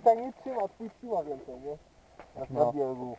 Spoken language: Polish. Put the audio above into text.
tak nie trzyma, twój trzyma więcej, nie? Jak No. na biegu.